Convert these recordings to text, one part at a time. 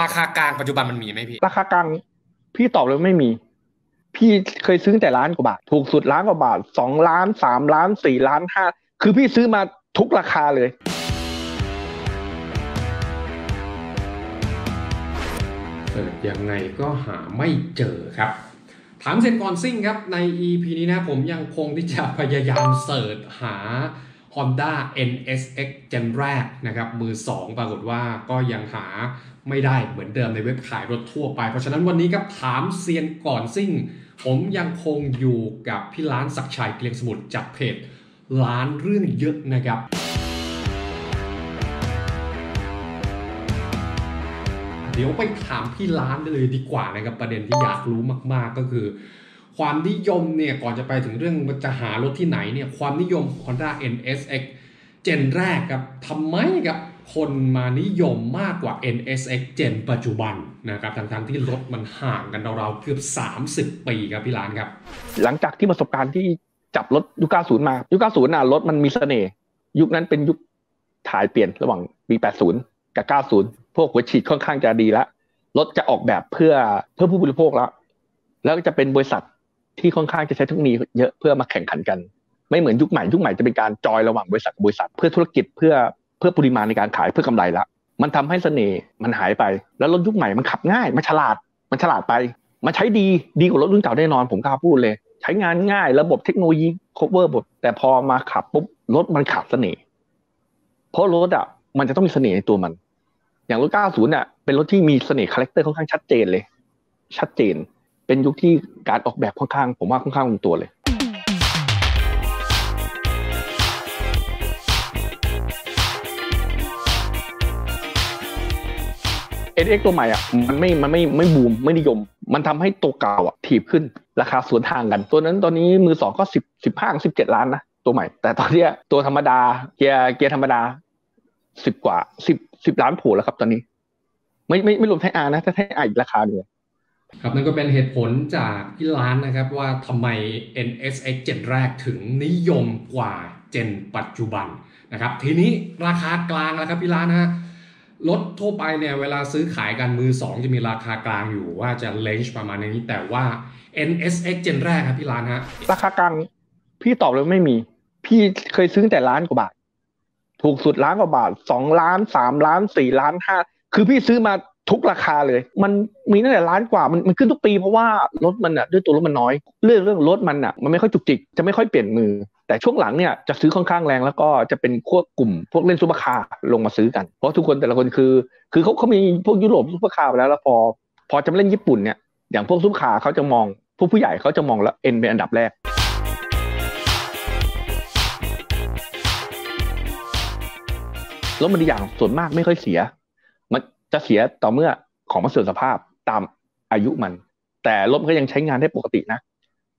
ราคากลางปัจจุบันมันมีไหมพี่ ราคากลางพี่ตอบเลยไม่มี พี่เคยซื้อแต่ล้านกว่าบาท ถูกสุดล้านกว่าบาทสองล้านสามล้านสี่ล้านห้าคือพี่ซื้อมาทุกราคาเลยเปิดยังไงก็หาไม่เจอครับ ถามเสร็จก่อนซิ่งครับ ใน EP นี้นะผมยังคงที่จะพยายามเสิร์ชหา Honda NSX Gen แรกนะครับ มือ 2 ปรากฏว่าก็ยังหา ไม่ได้เหมือนเดิมในเว็บขายรถทั่วไป เพราะฉะนั้นวันนี้ครับถามเซียนก่อนซิ่ง ผมยังคงอยู่กับพี่ล้านศักชัยเกลียงสมุทรจากเพจล้านเรื่องเยอะนะครับเดี๋ยวไปถามพี่ล้านได้เลยดีกว่านะครับประเด็นที่อยากรู้มาก ๆ ก็คือ ความนิยมเนี่ยก่อนจะไปถึงเรื่องจะหารถที่ไหนเนี่ยความนิยม Honda NSX เจนแรกครับทำไมครับ คนมานิยมมากกว่า NSX เจนปัจจุบันนะครับทั้งๆที่รถมันห่างกันราวๆเกือบ 30 ปีครับพี่ล้านครับ หลังจากที่ประสบการณ์ที่จับรถยุค 90 มายุค 90น่ะรถมันมีเสน่ห์ยุคนั้นเป็นยุคถ่ายเปลี่ยนระหว่างปี 80 กับ 90 พวกหัวฉีดค่อนข้างจะดีแล้วรถจะออกแบบเพื่อเพื่อผู้บริโภคแล้ว แล้วก็จะเป็นบริษัทที่ค่อนข้างจะใช้เทคโนโลยีเยอะเพื่อมาแข่งขันกัน ไม่เหมือนยุคใหม่ยุคใหม่จะเป็นการจอยระหว่างบริษัทกับบริษัท เพื่อธุรกิจเพื่อ พื่อปริมาณในการขายเพื่อกำไรละมันทำให้เสน่ห์มันหายไป แล้วรถยุคใหม่มันขับง่าย มันฉลาด มันฉลาดไป มันใช้ดีดีกว่ารถรุ่นเก่าแน่นอนผมกล้าพูดเลย ใช้งานง่ายระบบเทคโนโลยี cover หมดแต่พอมาขับปุ๊บรถมันขาดเสน่ห์เพราะรถอะมันจะต้องมีเสน่ห์ในตัวมัน อย่างรถ 90 อะเป็นรถที่มีเสน่ห์ character ค่อนข้างชัดเจนเลย ชัดเจน เป็นยุคที่การออกแบบค่อนข้าง ผมว่าค่อนข้างลงตัวเลย NSX ตัวใหม่อะมันไม่มันไม่ไม่บูมไม่นิยม มันทำให้ตัวเก่าอะถีบขึ้นราคาสวนทางกัน ตัวนั้นตอนนี้มือสองก็สิบสิบห้าสิบเจ็ดล้านนะตัวใหม่ แต่ตอนเนี้ยตัวธรรมดาเกียร์เกียร์ธรรมดาสิบกว่าสิบสิบล้านโผล่แล้วครับตอนนี้ ไม่ไม่ไม่รวมไทยอาร์นะถ้าไทอาร์อีกราคาเดียครับนั่นก็เป็นเหตุผลจากพี่ล้านนะครับว่าทำไม NSX เจนแรกถึงนิยมกว่าเจนปัจจุบันนะครับ ทีนี้ราคากลางแล้วครับพี่ล้านนะฮะ รถทั่วไปเนี่ยเวลาซื้อขายกันมือ 2 จะมีราคากลางอยู่ว่าจะเลนจ์ประมาณนี้ แต่ว่า NSX เจนแรกครับพี่ร้านฮะ ราคากลางพี่ตอบเลยไม่มี พี่เคยซื้อแต่ล้านกว่าบาท ถูกสุดล้านกว่าบาทสองล้านสามล้านสี่ล้านห้าคือพี่ซื้อมา ทุกราคาเลย มันมีตั้งแต่ล้านกว่ามันมันขึ้นทุกปีเพราะว่ารถมันอะด้วยตัวรถมันน้อย เรื่องเรื่องรถมันอะมันไม่ค่อยจุกจิกจะไม่ค่อยเปลี่ยนมือ แต่ช่วงหลังเนี่ยจะซื้อค่อนข้างแรงแล้วก็จะเป็นพวกกลุ่ม พวกเล่นซูเปอร์คาร์ลงมาซื้อกัน เพราะทุกคนแต่ละคนคือ คือเขาเขามีพวกยุโรปซูเปอร์คาร์ไปแล้วแล้วพอ พอจะมาเล่นญี่ปุ่นเนี่ยอย่างพวกซูเปอร์คาร์เขาจะมองพวกผู้ใหญ่เขาจะมองแล้วเอ็นเป็นอันดับแรกรถมันดีอย่างส่วนมากไม่ค่อยเสีย จะเสียต่อเมื่อของมันเสื่อมสภาพตามอายุมัน แต่รถก็ยังใช้งานได้ปกตินะ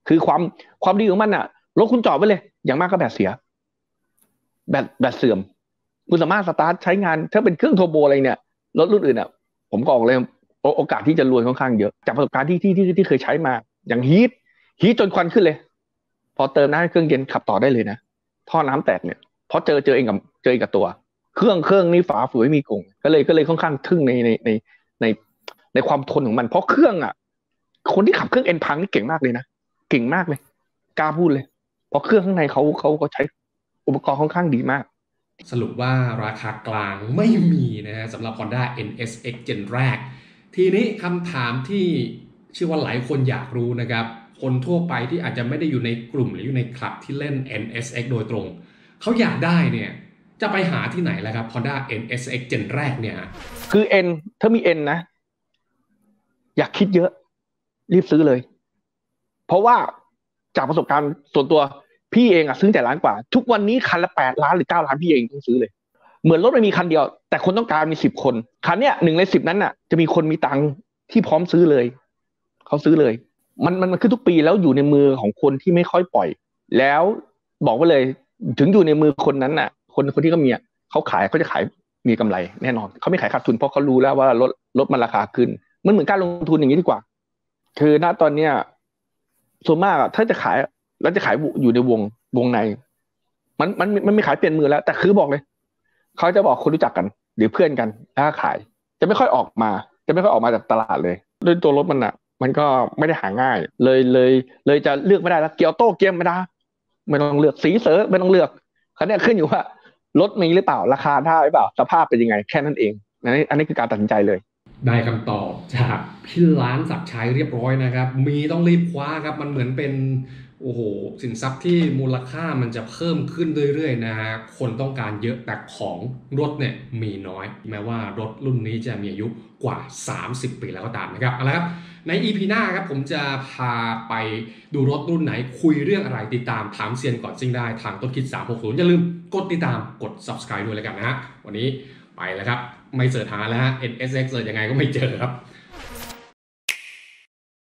คือความความดีของมันอะรถคุณจอดไว้เลย อย่างมากก็แบตเสีย แบตแบตเสื่อม คุณสามารถสตาร์ทใช้งาน ถ้าเป็นเครื่องเทอร์โบอะไรเนี่ยรถรุ่นอื่นอะผมก็บอกเลยโอโอกาสที่จะรวยค่อนข้างเยอะ จากประสบการณ์ที่ที่ที่ที่เคยใช้มา อย่างฮีทฮีทจนควันขึ้นเลย พอเติมน้ำให้เครื่องเย็นขับต่อได้เลยนะท่อน้ำแตกเนี่ยเพราะเจอเจอเองกับเจอเองกับตัว เครื่องเครื่องนี่ฝาฝืนไม่มีกงก็เลยก็เลยค่อนข้างทึ่งในในในในในความทนของมันเพราะเครื่องอะ คนที่ขับเครื่องเอ็นพังนี่เก่งมากเลยนะเก่งมากเลยกล้าพูดเลยเพราะเครื่องข้างในเขาเขาเขาใช้อุปกรณ์ค่อนข้างดีมาก สรุปว่าราคากลางไม่มีนะฮะสำหรับ Honda NSX เจนแรก ทีนี้คำถามที่เชื่อว่าหลายคนอยากรู้นะครับ คนทั่วไปที่อาจจะไม่ได้อยู่ในกลุ่มหรืออยู่ในคลับที่เล่น NSX โดยตรง เขาอยากได้เนี่ย จะไปหาที่ไหนแล่ะครับ Honda NSX เจนแรกเนี่ย คือ N ถ้ามี N นะ อยากคิดเยอะ รีบซื้อเลย เพราะว่าจากประสบการณ์ส่วนตัวพี่เองอะซื้อแต่ล้านกว่า ทุกวันนี้คันละแปดล้านหรือเก้าล้านพี่เองต้องซื้อเลย เหมือนรถไม่มีคันเดียว แต่คนต้องการมีสิบคน คันเนี้ยหนึ่งในสิบนั้นน่ะ จะมีคนมีตังค์ที่พร้อมซื้อเลย เขาซื้อเลย มันมันมันขึ้นทุกปีแล้วอยู่ในมือของคนที่ไม่ค่อยปล่อย แล้วบอกไว้เลย ถึงอยู่ในมือคนนั้นน่ะ คนคนที่เขามีเขาขายเขาจะขายมีกำไรแน่นอนเขาไม่ขายขาดทุนเพราะเขารู้แล้วว่ารถรถมันราคาขึ้นมันเหมือนการลงทุนอย่างนี้ดีกว่า คือณตอนเนี้ยส่วนมากอะถ้าจะขายแล้วจะขายอยู่ในวงวงใน มันมันมันไม่ขายเปลี่ยนมือแล้ว แต่คือบอกเลยเขาจะบอกคนรู้จักกัน หรือเพื่อนกันแล้วขาย จะไม่ค่อยออกมา จะไม่ค่อยออกมาจากตลาดเลยด้วยตัวรถมันอะมันก็ไม่ได้หาง่าย เลยเลย เลยจะเลือกไม่ได้แล้วเกียวโต้เกียร์ไม่ได้ไม่ต้องเลือกสีเสือไม่ต้องเลือกคันนี้ขึ้นอยู่ว่า รถมีหรือเปล่า ราคาได้หรือเปล่า สภาพเป็นยังไง แค่นั้นเองอันนี้อันนี้คือการตัดสินใจเลย ได้คำตอบจากพี่ล้านศักชัยเรียบร้อยนะครับ มีต้องรีบคว้าครับ มันเหมือนเป็นโอ้โหสินทรัพย์ที่มูลค่ามันจะเพิ่มขึ้นเรื่อยๆนะฮะคนต้องการเยอะแต่ของรถเนี่ยมีน้อย แม้ว่ารถรุ่นนี้จะมีอายุกว่า 30 ปีแล้วก็ตามนะครับเอาละครับใน EP หน้าครับผมจะพาไปดูรถรุ่นไหนคุยเรื่องอะไรติดตามถามเซียนก่อนซิ่งได้ทางต้นคิด 360 อย่าลืมกดติดตามกด subscribe ด้วยแล้วกันนะฮะวันนี้ ไปแล้วครับ ไม่เสิร์ชหาแล้วฮะ NSX เสิร์ชยังไงก็ไม่เจอครับ